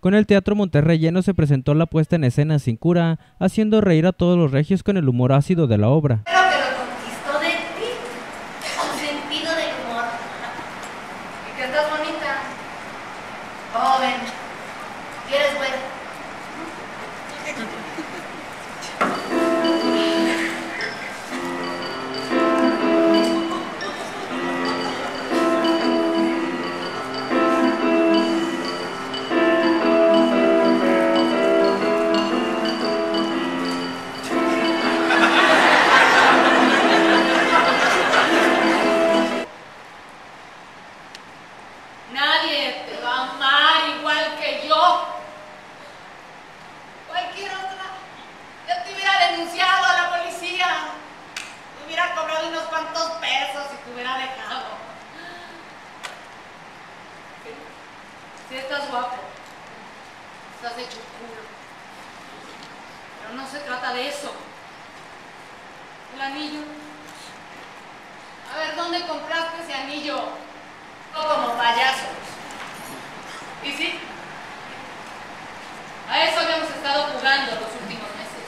Con el Teatro Monterrey lleno se presentó la puesta en escena Sin Cura, haciendo reír a todos los regios con el humor ácido de la obra. Pero que lo conquistó de ti, sentido del humor. Y que estás bonita, joven, Nadie te va a amar igual que yo. Cualquier otra ya te hubiera denunciado a la policía. Te hubiera cobrado unos cuantos pesos y te hubiera dejado. Sí, sí estás guapo. Estás hecho culo. Pero no se trata de eso. El anillo. A ver, ¿dónde compraste ese anillo? como payasos. ¿Y sí? A eso habíamos estado jugando los últimos meses.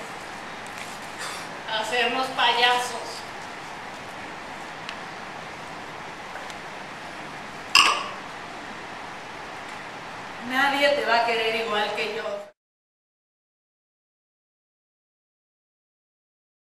A hacernos payasos. Nadie te va a querer igual que yo.